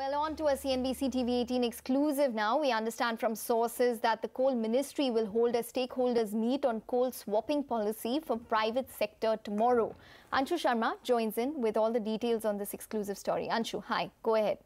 Well, on to a CNBC TV 18 exclusive now. We understand from sources that the coal ministry will hold a stakeholders meet on coal swapping policy for private sector tomorrow. Anshu Sharma joins in with all the details on this exclusive story. Anshu, hi, go ahead.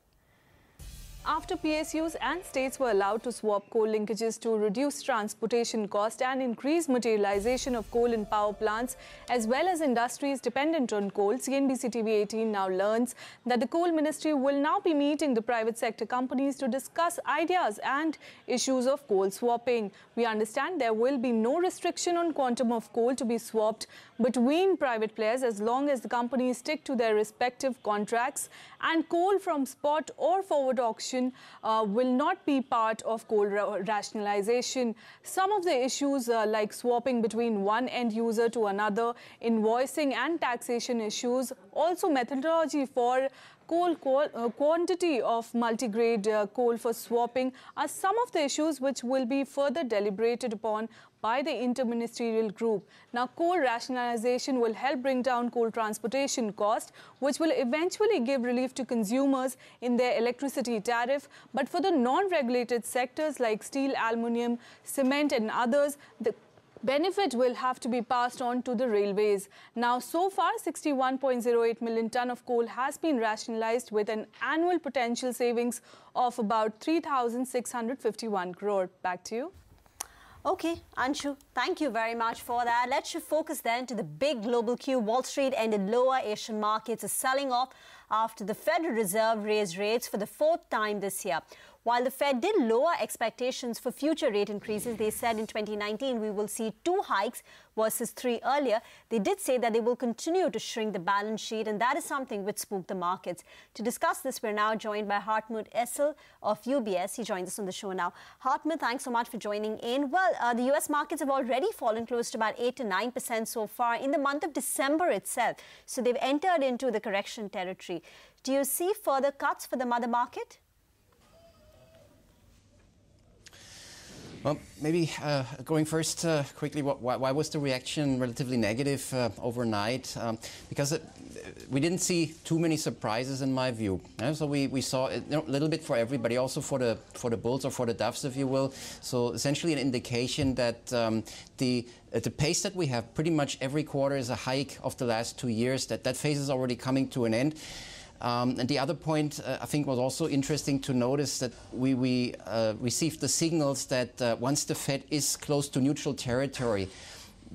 After PSUs and states were allowed to swap coal linkages to reduce transportation cost and increase materialization of coal in power plants, as well as industries dependent on coal, CNBC TV 18 now learns that the coal ministry will now be meeting the private sector companies to discuss ideas and issues of coal swapping. We understand there will be no restriction on quantum of coal to be swapped between private players as long as the companies stick to their respective contracts and coal from spot or forward auction uh, will not be part of coal ra rationalization. Some of the issues uh, like swapping between one end user to another, invoicing and taxation issues, also methodology for coal, uh, quantity of multigrade uh, coal for swapping are some of the issues which will be further deliberated upon by the interministerial group. Now, coal rationalization will help bring down coal transportation cost, which will eventually give relief to consumers in their electricity tariff. But for the non-regulated sectors like steel, aluminium, cement and others, the benefit will have to be passed on to the railways. Now, so far, 61.08 million ton of coal has been rationalized with an annual potential savings of about 3,651 crore. Back to you. Okay, Anshu, thank you very much for that. Let's shift focus then to the big global Q. Wall Street ended lower. Asian markets are selling off after the Federal Reserve raised rates for the fourth time this year. While the Fed did lower expectations for future rate increases, they said in 2019 we will see two hikes versus three earlier. They did say that they will continue to shrink the balance sheet, and that is something which spooked the markets. To discuss this, we're now joined by Hartmut Issel of UBS. He joins us on the show now. Hartmut, thanks so much for joining in. Well, uh, the US markets have already fallen close to about 8 to 9% so far in the month of December itself. So they've entered into the correction territory. Do you see further cuts for the mother market? Well, maybe uh, going first uh, quickly, why, why, was the reaction relatively negative uh, overnight? Um, because it, we didn't see too many surprises in my view. so we, we saw a you know, little bit for everybody, also for the for the bulls or for the doves, if you will. So essentially an indication that um, the the pace that we have pretty much every quarter is a hike of the last two years. That that phase is already coming to an end. Um, and the other point uh, I think was also interesting to notice that we, we uh, received the signals that uh, once the Fed is close to neutral territory,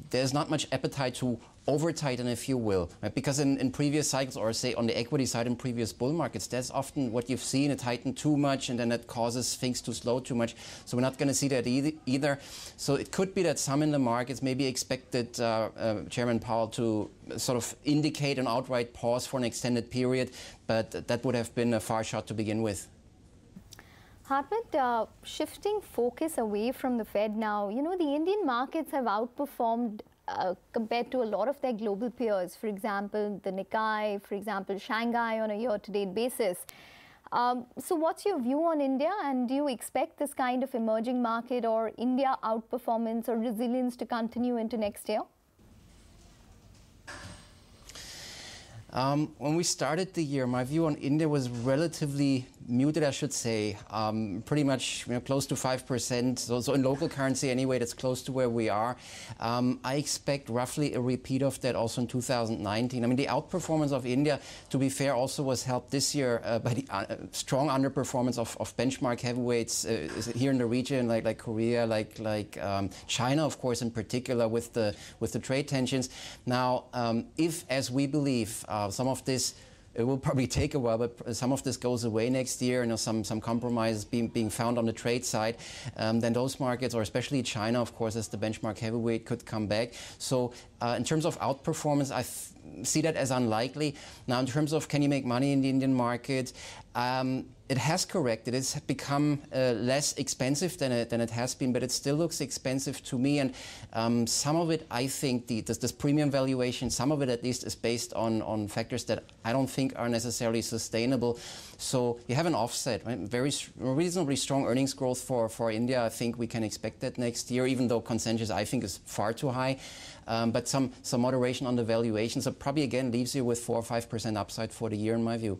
there's not much appetite to over tighten, if you will. Right? Because in, in, previous cycles, or say on the equity side in previous bull markets, that's often what you've seen, it tightened too much, and then it causes things to slow too much. So we're not going to see that either. So it could be that some in the markets maybe expected uh, uh, Chairman Powell to sort of indicate an outright pause for an extended period, but that would have been a far shot to begin with. Hartmut, uh, shifting focus away from the Fed now, you know, the Indian markets have outperformed uh, compared to a lot of their global peers. For example, the Nikkei, for example, Shanghai on a year-to-date basis. Um, so what's your view on India and do you expect this kind of emerging market or India outperformance or resilience to continue into next year? Um, when we started the year, my view on India was relatively muted, I should say. Um, pretty much you know, close to 5%. So, so, in local currency, anyway, that's close to where we are. Um, I expect roughly a repeat of that also in 2019. I mean, the outperformance of India, to be fair, also was helped this year uh, by the uh, strong underperformance of, of benchmark heavyweights uh, here in the region, like, like Korea, like, like um, China, of course, in particular, with the, with the trade tensions. Now, um, if, as we believe, uh, some of this it will probably take a while, but some of this goes away next year. You know, some some compromises being being found on the trade side. Um, then those markets, or especially China, of course, as the benchmark heavyweight, could come back. So uh, in terms of outperformance, I see that as unlikely. Now, in terms of can you make money in the Indian market, um, it has corrected. It's become uh, less expensive than it, than it has been, but it still looks expensive to me. And um, some of it, I think, the, this, this, premium valuation, some of it at least, is based on, on factors that I don't think are necessarily sustainable. So you have an offset, right? Very reasonably strong earnings growth for, for India. I think we can expect that next year, even though consensus, I think, is far too high. Um, but some, some moderation on the valuation. So probably, again, leaves you with 4 or 5% upside for the year, in my view.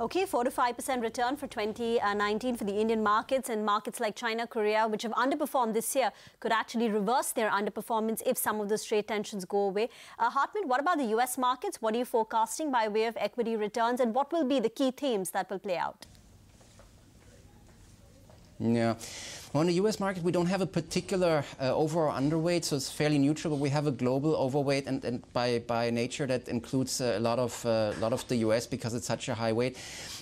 Okay, 4 to 5% return for 2019 for the Indian markets and markets like China, Korea, which have underperformed this year, could actually reverse their underperformance if some of those trade tensions go away. Uh, Hartmut, what about the US markets? What are you forecasting by way of equity returns and what will be the key themes that will play out? Yeah. Well, in the U.S. market, we don't have a particular uh, over or underweight, so it's fairly neutral. But we have a global overweight, and, and by by nature, that includes uh, a lot of uh, lot of the U.S. because it's such a high weight.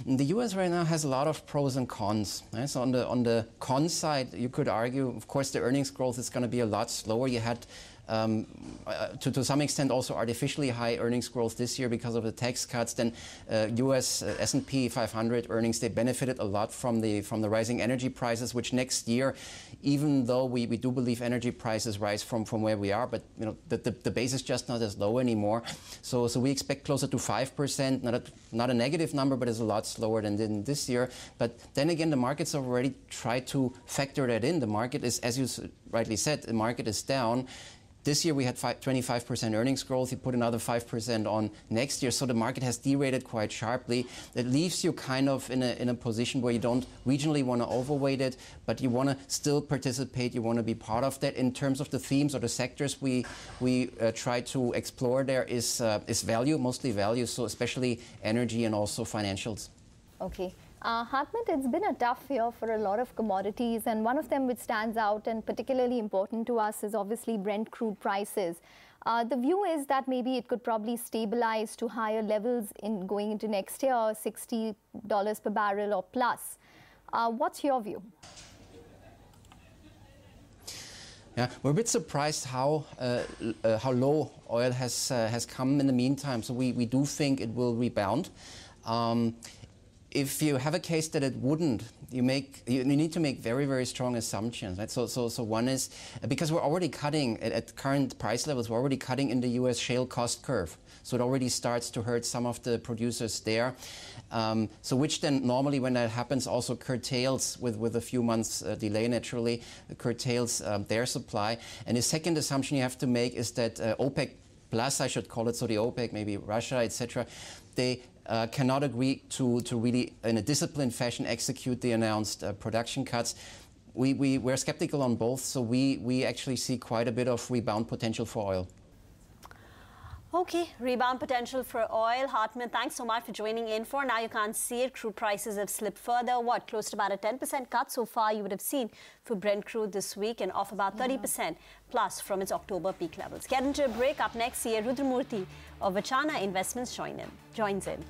And the U.S. right now has a lot of pros and cons. Right? So on the on the con side, you could argue, of course, the earnings growth is going to be a lot slower. You had um, uh, to, to, some extent also artificially high earnings growth this year because of the tax cuts. Then uh, U.S. Uh, S&P 500 earnings they benefited a lot from the from the rising energy prices, which next year, even though we, we do believe energy prices rise from, from where we are, but you know the, the, the base is just not as low anymore. So so we expect closer to five percent, not a not a negative number, but it's a lot slower than in this year. But then again, the markets already tried to factor that in. The market is, as you rightly said, the market is down. This year we had 25% earnings growth. You put another 5% on next year. So the market has derated quite sharply. That leaves you kind of in a, in a position where you don't regionally want to overweight it, but you want to still participate. You want to be part of that. In terms of the themes or the sectors we, we uh, try to explore there is, uh, is value, mostly value. So especially energy and also financials. Okay. Uh, Hartmut, it's been a tough year for a lot of commodities, and one of them which stands out and particularly important to us is obviously Brent crude prices. Uh, the view is that maybe it could probably stabilize to higher levels in going into next year, $60 per barrel or plus. Uh, what's your view? Yeah, we're a bit surprised how uh, uh, how low oil has uh, has come in the meantime. So we, we do think it will rebound. Um, if you have a case that it wouldn't, you make you, need to make very very strong assumptions, right? So so so one is because we're already cutting at, at, current price levels, we're already cutting in the U.S. shale cost curve, so it already starts to hurt some of the producers there. Um, so which then normally when that happens also curtails with with a few months uh, delay naturally curtails um, their supply. And the second assumption you have to make is that uh, OPEC plus I should call it so the OPEC maybe Russia etc. They uh, cannot agree to, to really, in a disciplined fashion, execute the announced uh, production cuts. We, we, we're skeptical on both, so we, we actually see quite a bit of rebound potential for oil. Okay, rebound potential for oil. Hartmut, thanks so much for joining in. For now, you can't see it. Crude prices have slipped further. What, close to about a 10% cut so far you would have seen for Brent crude this week and off about 30% yeah. plus from its October peak levels. Get into a break. Up next, CA Rudramurthy of Vachana Investments join in, joins in.